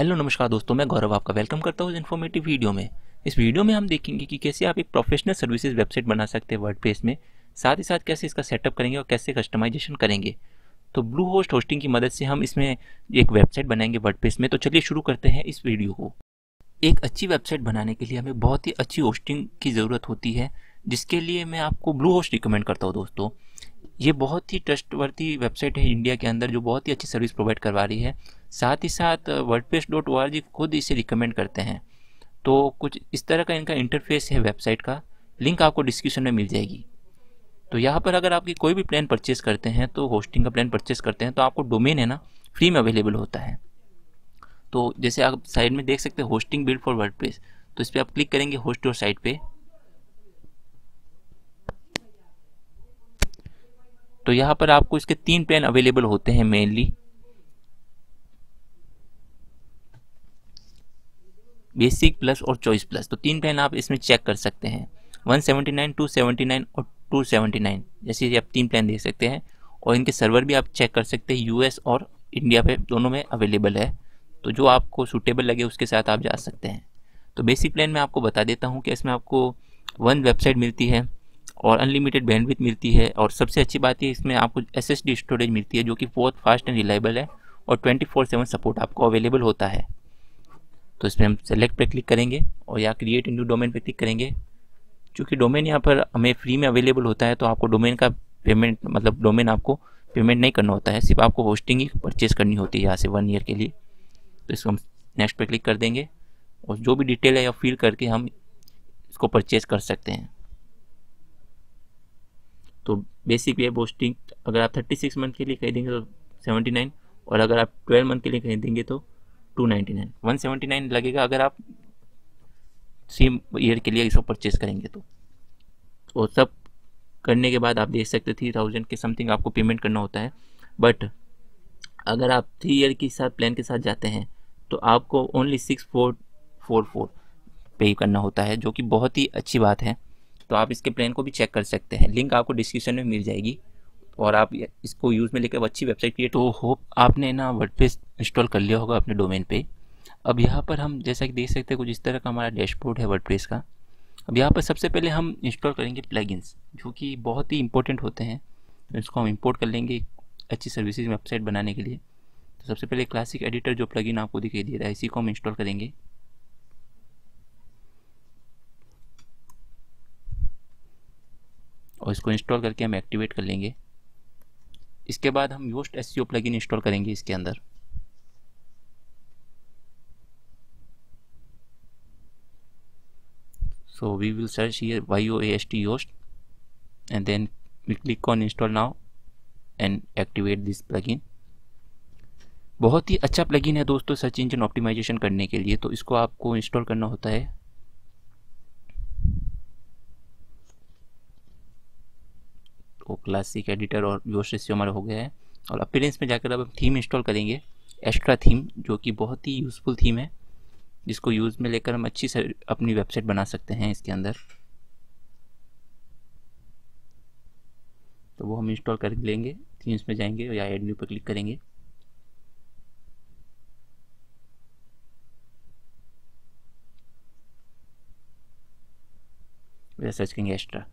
Hello, नमस्कार दोस्तों, मैं गौरव आपका वेलकम करता हूँ इन्फॉर्मेटिव वीडियो में। इस वीडियो में हम देखेंगे कि कैसे आप एक प्रोफेशनल सर्विसेज़ वेबसाइट बना सकते हैं वर्डप्रेस में, साथ ही साथ कैसे इसका सेटअप करेंगे और कैसे कस्टमाइजेशन करेंगे। तो ब्लू होस्ट होस्टिंग की मदद से हम इसमें एक वेबसाइट बनाएँगे वर्डप्रेस में। तो चलिए शुरू करते हैं इस वीडियो को। एक अच्छी वेबसाइट बनाने के लिए हमें बहुत ही अच्छी होस्टिंग की ज़रूरत होती है, जिसके लिए मैं आपको ब्लू होस्ट रिकमेंड करता हूँ दोस्तों। ये बहुत ही ट्रस्टवर्थी वेबसाइट है इंडिया के अंदर, जो बहुत ही अच्छी सर्विस प्रोवाइड करवा रही है। साथ ही साथ डॉट ओ खुद इसे रिकमेंड करते हैं। तो कुछ इस तरह का इनका इंटरफेस है वेबसाइट का। लिंक आपको डिस्क्रिप्शन में मिल जाएगी। तो यहाँ पर अगर आपकी कोई भी प्लान परचेस करते हैं तो होस्टिंग का प्लान परचेस करते हैं तो आपको डोमेन है ना फ्री में अवेलेबल होता है। तो जैसे आप साइड में देख सकते हैं होस्टिंग बिल्ड फॉर वर्डप्रेस तो इस पर आप क्लिक करेंगे होस्ट और साइट पे। तो यहाँ पर आपको इसके तीन प्लान अवेलेबल होते हैं मेनली बेसिक प्लस और चॉइस प्लस तो तीन प्लान आप इसमें चेक कर सकते हैं। 179, 279 और 279 जैसे आप तीन प्लान देख सकते हैं और इनके सर्वर भी आप चेक कर सकते हैं। यूएस और इंडिया पे दोनों में अवेलेबल है। तो जो आपको सूटेबल लगे उसके साथ आप जा सकते हैं। तो बेसिक प्लान में आपको बता देता हूँ कि इसमें आपको वन वेबसाइट मिलती है। और अनलिमिटेड बैंडविथ मिलती है और सबसे अच्छी बात है, इसमें आपको एसएसडी स्टोरेज मिलती है, जो कि बहुत फास्ट एंड रिलायबल है और ट्वेंटी फोर सेवन सपोर्ट आपको अवेलेबल होता है। तो इसमें हम सेलेक्ट पर क्लिक करेंगे और या क्रिएट न्यू डोमेन पर क्लिक करेंगे। क्योंकि डोमेन यहाँ पर हमें फ्री में अवेलेबल होता है तो आपको डोमेन का पेमेंट मतलब डोमेन आपको पेमेंट नहीं करना होता है, सिर्फ़ आपको होस्टिंग ही परचेज करनी होती है यहाँ से वन ईयर के लिए। तो इसको हम नेक्स्ट पर क्लिक कर देंगे और जो भी डिटेल है या फिल करके हम इसको परचेज कर सकते हैं। बेसिक वेब होस्टिंग अगर आप 36 मंथ के लिए खरीदेंगे तो 79 और अगर आप 12 मंथ के लिए खरीदेंगे तो 299 179 लगेगा अगर आप सेम ईयर के लिए इसको परचेज करेंगे तो। और सब करने के बाद आप देख सकते थ्री थाउज़ेंड के समथिंग आपको पेमेंट करना होता है। बट अगर आप थ्री ईयर के साथ प्लान के साथ जाते हैं तो आपको only six four four four pay करना होता है, जो कि बहुत ही अच्छी बात है। तो आप इसके प्लान को भी चेक कर सकते हैं। लिंक आपको डिस्क्रिप्शन में मिल जाएगी और आप इसको यूज़ में लेकर अच्छी वेबसाइट क्रिएट तो होप आपने ना वर्डप्रेस इंस्टॉल कर लिया होगा अपने डोमेन पे। अब यहाँ पर हम जैसा कि देख सकते हैं, कुछ इस तरह का हमारा डैशबोर्ड है वर्डप्रेस का। अब यहाँ पर सबसे पहले हम इंस्टॉल करेंगे प्लगइन्स जो कि बहुत ही इंपॉर्टेंट होते हैं। तो इसको हम इंपोर्ट कर लेंगे अच्छी सर्विसेज़ वेबसाइट बनाने के लिए। तो सबसे पहले क्लासिक एडिटर जो प्लगइन आपको दिखाई दे रहा है, इसी को हम इंस्टॉल करेंगे। और इसको इंस्टॉल करके हम एक्टिवेट कर लेंगे। इसके बाद हम Yoast S C plugin install करेंगे इसके अंदर। So we so, we will search here yoast yoast and then we click on install now and activate this plugin बहुत ही अच्छा प्लगइन है दोस्तों सर्च इंजन ऑप्टिमाइजेशन करने के लिए। तो इसको आपको इंस्टॉल करना होता है। तो क्लासिक एडिटर और योश हमारा हो गया है। और अपीरेंस में जाकर अब हम थीम इंस्टॉल करेंगे। एक्स्ट्रा थीम जो कि बहुत ही यूज़फुल थीम है, जिसको यूज़ में लेकर हम अच्छी से अपनी वेबसाइट बना सकते हैं इसके अंदर। तो वो हम इंस्टॉल कर लेंगे थीम्स में जाएँगे या एड न्यू पर क्लिक करेंगे। सर्च करेंगे एक्स्ट्रा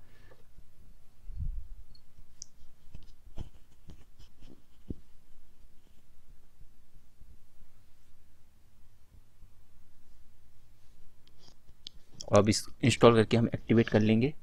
अब इस इंस्टॉल करके हम एक्टिवेट कर लेंगे।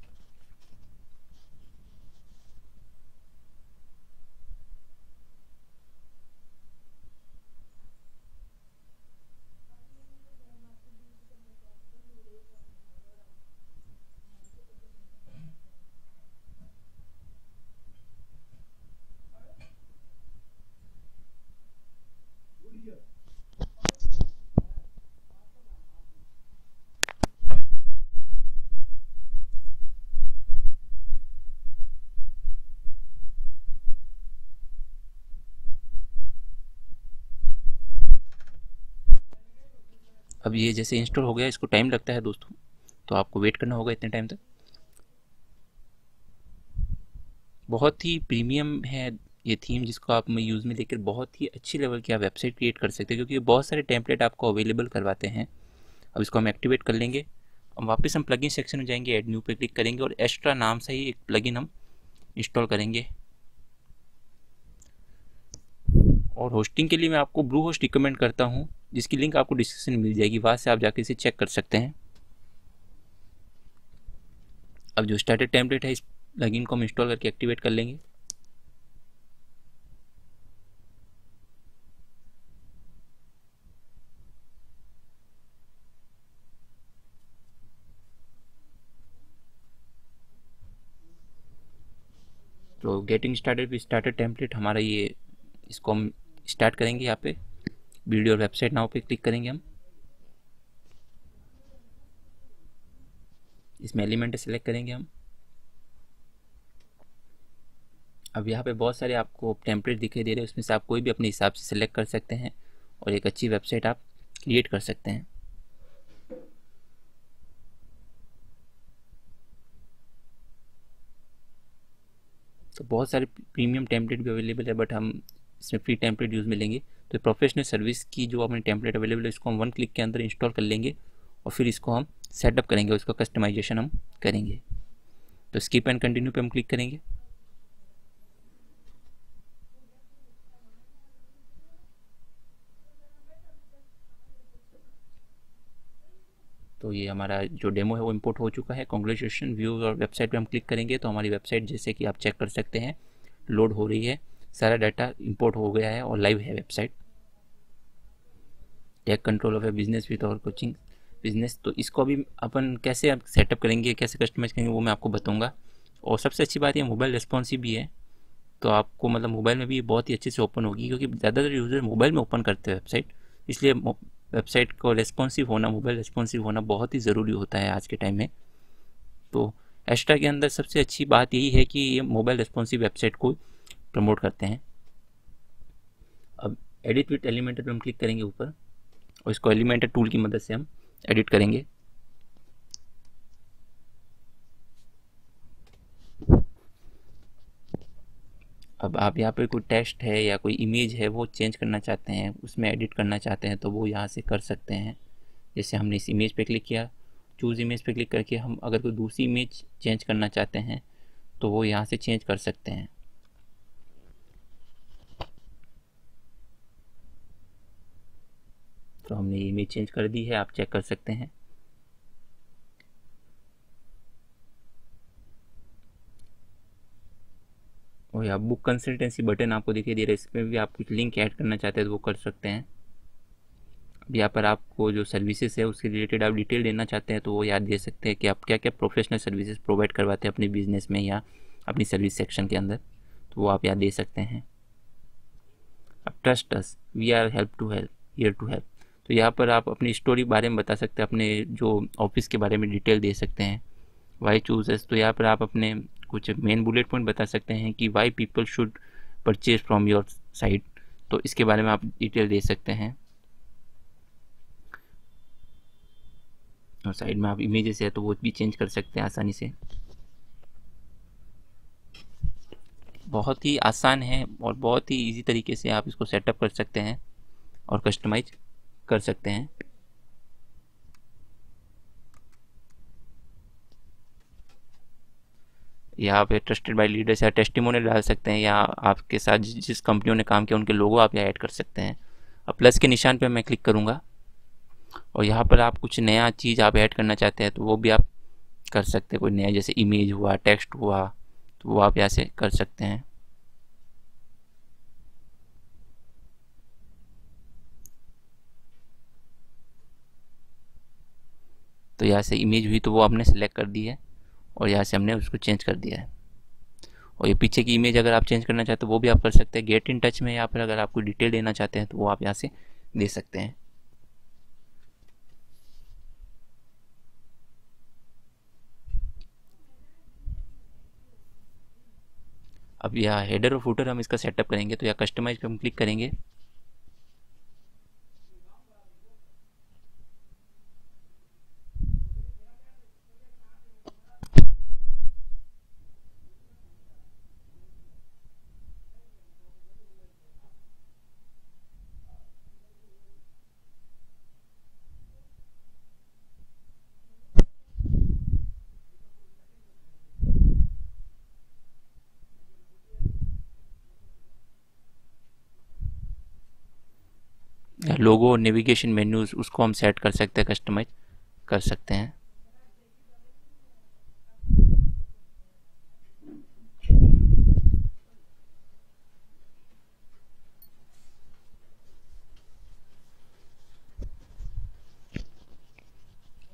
अब ये जैसे इंस्टॉल हो गया, इसको टाइम लगता है दोस्तों। तो आपको वेट करना होगा इतने टाइम तक। बहुत ही प्रीमियम है ये थीम जिसको आप में यूज़ में लेकर बहुत ही अच्छी लेवल की आप वेबसाइट क्रिएट कर सकते हैं, क्योंकि बहुत सारे टेम्पलेट आपको अवेलेबल करवाते हैं। अब इसको हम एक्टिवेट कर लेंगे। अब वापस हम प्लगइन सेक्शन में जाएँगे एड न्यू पे क्लिक करेंगे और एक्स्ट्रा नाम से ही एक प्लगइन हम इंस्टॉल करेंगे। और होस्टिंग के लिए मैं आपको ब्लू होस्ट रिकमेंड करता हूँ। जिसकी लिंक आपको डिस्क्रिप्शन मिल जाएगी, वहाँ से आप जाके इसे चेक कर सकते हैं। अब जो स्टार्टेड टेम्पलेट है, इस प्लगइन को हम इंस्टॉल करके एक्टिवेट कर लेंगे। तो गेटिंग स्टार्टेड स्टार्टेड टेम्पलेट हमारा ये, इसको हम स्टार्ट करेंगे यहाँ पे। वीडियो वेबसाइट नाउ पे क्लिक करेंगे हम। इसमें एलिमेंट सेलेक्ट करेंगे हम। अब यहाँ पे बहुत सारे आपको टेम्पलेट दिखाई दे रहे हैं, उसमें से आप कोई भी अपने हिसाब से सिलेक्ट कर सकते हैं और एक अच्छी वेबसाइट आप क्रिएट कर सकते हैं। तो बहुत सारे प्रीमियम टेम्पलेट भी अवेलेबल है बट हम इसमें फ्री टेम्पलेट यूज़ में लेंगे। तो प्रोफेशनल सर्विस की जो अपनी टेम्पलेट अवेलेबल है, इसको हम वन क्लिक के अंदर इंस्टॉल कर लेंगे और फिर इसको हम सेटअप करेंगे उसका कस्टमाइजेशन हम करेंगे। तो स्किप एंड कंटिन्यू पे हम क्लिक करेंगे। तो ये हमारा जो डेमो है, वो इंपोर्ट हो चुका है। कॉन्ग्रेचुलेशन व्यू और वेबसाइट पे हम क्लिक करेंगे। तो हमारी वेबसाइट जैसे कि आप चेक कर सकते हैं लोड हो रही है। सारा डाटा इंपोर्ट हो गया है और लाइव है website take control of a business with और कोचिंग बिज़नेस तो इसको अभी अपन कैसे आप सेटअप करेंगे, कैसे कस्टमाइज करेंगे, वो मैं आपको बताऊँगा। और सबसे अच्छी बात ये मोबाइल रिस्पॉन्सिव भी है। तो आपको मतलब मोबाइल में भी बहुत ही अच्छे से ओपन होगी, क्योंकि ज़्यादातर यूज़र मोबाइल में ओपन करते हैं वेबसाइट इसलिए वेबसाइट को रेस्पॉन्सिव होना मोबाइल रेस्पॉन्सिव होना बहुत ही ज़रूरी होता है आज के टाइम में। तो एस्ट्रा के अंदर सबसे अच्छी बात यही है कि ये मोबाइल रेस्पॉन्सिव वेबसाइट को प्रमोट करते हैं। अब एडिट विथ एलिमेंटर पर हम क्लिक करेंगे ऊपर और इसको एलिमेंटर टूल की मदद से हम एडिट करेंगे। अब आप यहाँ पर कोई टेक्स्ट है या कोई इमेज है, वो चेंज करना चाहते हैं, उसमें एडिट करना चाहते हैं तो वो यहाँ से कर सकते हैं। जैसे हमने इस इमेज पे क्लिक किया चूज़ इमेज पे क्लिक करके हम अगर कोई दूसरी इमेज चेंज करना चाहते हैं तो वो यहाँ से चेंज कर सकते हैं। तो हमने इमेज चेंज कर दी है, आप चेक कर सकते हैं। और यहाँ बुक कंसल्टेंसी बटन आपको दिखाई दे रहा है, इसमें भी आप कुछ लिंक ऐड करना चाहते हैं तो वो कर सकते हैं। अब यहाँ पर आपको जो सर्विसेज़ है, उसके रिलेटेड आप डिटेल देना चाहते हैं तो वो याद दे सकते हैं कि आप क्या क्या प्रोफेशनल सर्विसेज़ प्रोवाइड करवाते हैं अपने बिज़नेस में या अपनी सर्विस सेक्शन के अंदर तो वो आप याद दे सकते हैं। अब trust us we are help to help here to help तो यहाँ पर आप अपनी स्टोरी बारे में बता सकते हैं, अपने जो ऑफ़िस के बारे में डिटेल दे सकते हैं। वाई चूजेस तो यहाँ पर आप अपने कुछ मेन बुलेट पॉइंट बता सकते हैं कि why people should purchase from your site तो इसके बारे में आप डिटेल दे सकते हैं। और साइड में आप इमेजेस है तो वो भी चेंज कर सकते हैं आसानी से। बहुत ही आसान है और बहुत ही इजी तरीके से आप इसको सेटअप कर सकते हैं और कस्टमाइज कर सकते हैं। यहाँ पे ट्रस्टेड बाई लीडर्स या टेस्टिमोनियल डाल सकते हैं या आपके साथ जिस कंपनियों ने काम किया, उनके लोगो आप यहाँ ऐड कर सकते हैं। अब प्लस के निशान पे मैं क्लिक करूँगा और यहाँ पर आप कुछ नया चीज़ आप ऐड करना चाहते हैं तो वो भी आप कर सकते हैं। कोई नया, जैसे इमेज हुआ टेक्स्ट हुआ तो वो आप यहाँ से कर सकते हैं। तो यहाँ से इमेज हुई तो वो आपने सेलेक्ट कर दी है और यहाँ से हमने उसको चेंज कर दिया है। और ये पीछे की इमेज अगर आप चेंज करना चाहते हो, वो भी आप कर सकते हैं। गेट इन टच में या फिर अगर आपको डिटेल देना चाहते हैं तो वो आप यहाँ से दे सकते हैं। अब यहाँ हेडर और फुटर हम इसका सेटअप करेंगे तो यहाँ कस्टमाइज पे हम क्लिक करेंगे। लोगो नेविगेशन मेन्यूज उसको हम सेट कर सकते हैं कस्टमाइज कर सकते हैं।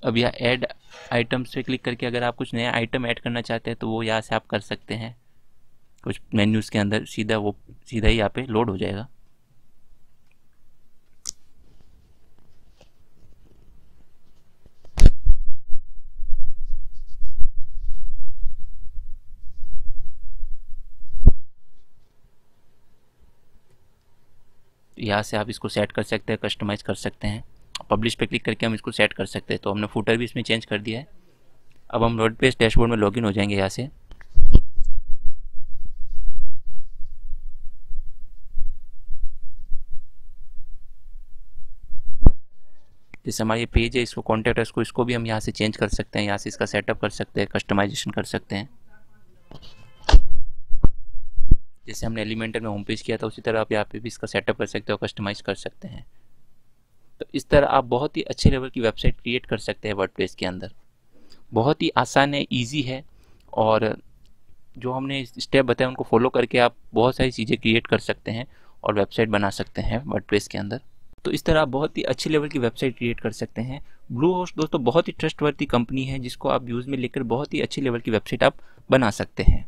अब यह ऐड आइटम्स पे क्लिक करके अगर आप कुछ नया आइटम ऐड करना चाहते हैं तो वो यहाँ से आप कर सकते हैं। कुछ मेन्यूज़ के अंदर सीधा वो, सीधा ही यहाँ पे लोड हो जाएगा। यहाँ से आप इसको सेट कर सकते हैं कस्टमाइज़ कर सकते हैं। पब्लिश पे क्लिक करके हम इसको सेट कर सकते हैं। तो हमने फूटर भी इसमें चेंज कर दिया है। अब हम वर्ड पेज डैशबोर्ड में लॉगिन हो जाएँगे यहाँ से। जैसे हमारा ये पेज है, इसको कॉन्टेक्ट है इसको इसको भी हम यहाँ से चेंज कर सकते हैं। यहाँ से इसका सेटअप कर सकते हैं कस्टमाइजेशन कर सकते हैं। जैसे हमने एलिमेंटर में होम पेज किया था, उसी तरह आप यहाँ पे भी इसका सेटअप कर सकते हो कस्टमाइज कर सकते हैं। तो इस तरह आप बहुत ही अच्छे लेवल की वेबसाइट क्रिएट कर सकते हैं वर्ड के अंदर। बहुत ही आसान है ईजी है, और जो हमने स्टेप बताया, उनको फॉलो करके आप बहुत सारी चीज़ें क्रिएट कर सकते हैं और वेबसाइट बना सकते हैं वर्ड के अंदर। तो इस तरह आप बहुत ही अच्छे लेवल की वेबसाइट क्रिएट कर सकते हैं। ब्लू होस्ट दोस्तों, बहुत ही ट्रस्टवर्दी कंपनी है, जिसको आप यूज़ में लेकर बहुत ही अच्छे लेवल की वेबसाइट आप बना सकते हैं।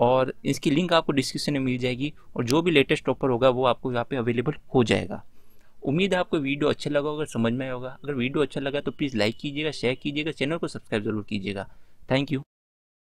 और इसकी लिंक आपको डिस्क्रिप्शन में मिल जाएगी और जो भी लेटेस्ट ऑफ़र होगा, वो आपको यहाँ पे अवेलेबल हो जाएगा। उम्मीद है आपको वीडियो अच्छा लगा होगा, समझ में आएगा अगर वीडियो अच्छा लगा तो प्लीज़ लाइक कीजिएगा शेयर कीजिएगा चैनल को सब्सक्राइब ज़रूर कीजिएगा। Thank you